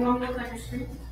long look on your screen?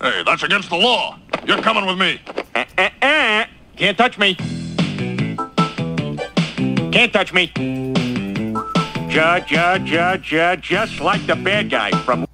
Hey, that's against the law. You're coming with me. Uh, uh, uh. Can't touch me. Can't touch me. Ju, ju, ju, ju, just like the bad guy from